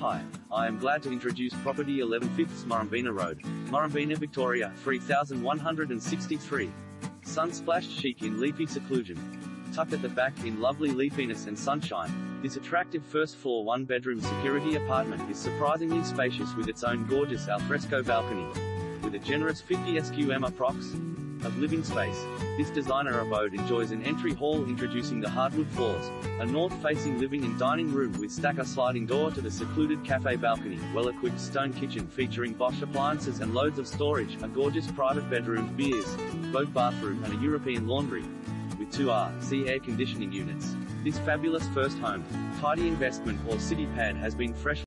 Hi, I am glad to introduce property 11 Fifths Murrumbeena Road, Murrumbeena, Victoria, 3163. Sun-splashed chic in leafy seclusion. Tucked at the back in lovely leafiness and sunshine, this attractive first floor one bedroom security apartment is surprisingly spacious with its own gorgeous alfresco balcony. With a generous 50 SQM approx. of living space, this designer abode enjoys an entry hall introducing the hardwood floors, a north-facing living and dining room with stacker sliding door to the secluded cafe balcony, well-equipped stone kitchen featuring Bosch appliances and loads of storage, a gorgeous private bedroom, beers, boat bathroom and a European laundry, with two RC air conditioning units. This fabulous first home, tidy investment or city pad has been fresh